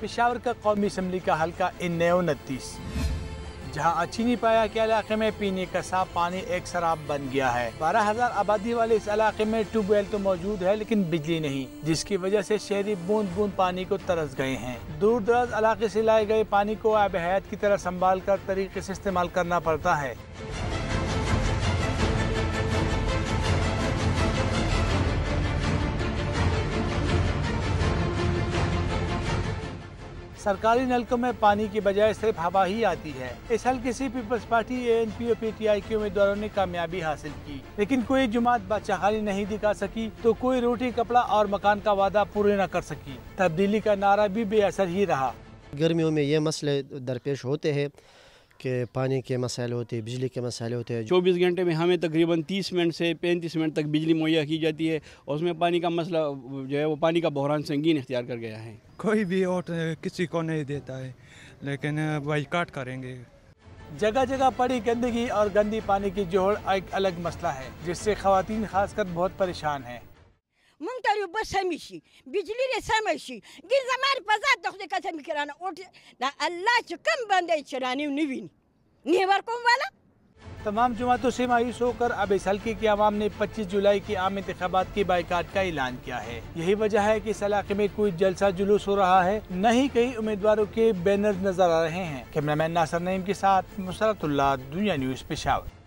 پشاور کا قومی اسمبلی کا حلقہ ان انتیس جہاں اچینی پایا کے علاقے میں پینے کا صاف پانی ایک سراب بن گیا ہے۔ بارہ ہزار آبادی والے اس علاقے میں ٹیوب ویل تو موجود ہے، لیکن بجلی نہیں، جس کی وجہ سے شہری بوند بوند پانی کو ترس گئے ہیں۔ دور دراز علاقے سے لائے گئے پانی کو آب حیات کی طرح سنبھال کر طریقے سے استعمال کرنا پڑتا ہے۔ سرکاری نلکوں میں پانی کی بجائے صرف ہوا ہی آتی ہے۔ اس حل سے Peoples Party, A N P O P T I کے امیدواروں نے کامیابی حاصل کی۔ لیکن کوئی جماعت بادشاہی نہیں دکھا سکی تو کوئی روٹی، کپڑا اور مکان کا وعدہ پورے نہ کر سکی۔ تبدیلی کا نعرہ بھی بے اثر ہی رہا۔ گرمیوں میں یہ مسئلے درپیش ہوتے ہیں۔ کہ پانی کے مسائل ہوتے ہیں بجلی کے مسائل ہوتے ہیں۔ چوبیس گھنٹے میں ہمیں تقریباً تیس منٹ سے پینتیس منٹ تک بجلی مہیا کی جاتی ہے اور اس میں پانی کا مسئلہ جو ہے وہ پانی کا بحران سنگین اختیار کر گیا ہے۔ کوئی بھی ووٹ کسی کو نہیں دیتا ہے لیکن بائیکاٹ کریں گے۔ جگہ جگہ پڑی گندگی اور گندی پانی کی جوڑ ایک الگ مسئلہ ہے جس سے خواتین خاص کر بہت پریشان ہیں۔ مونږ ته بس همیشي بجلی دې سم شي ګیر زمار په ذات د خدای قسم کرانه اوټ دا الله چې کم بندې چرانی نیویني نیور کوم والا؟ تمام جماعتوں سے مایوس ہو کر اب اس حلقے کی عوام نے پچیس جولائی کی عام انتخابات کی بائیکاٹ کا اعلان کیا ہے۔ یہی وجہ ہے کہ اس علاقے میں کوئی جلسہ جلوس ہو رہا ہے۔ نہ ہی کئی امیدواروں کے بینر نظر آ رہے ہیں۔ کیمرہ مین ناصر نعیم کے ساتھ مسرت اللہ، دنیا نیوز پشاور۔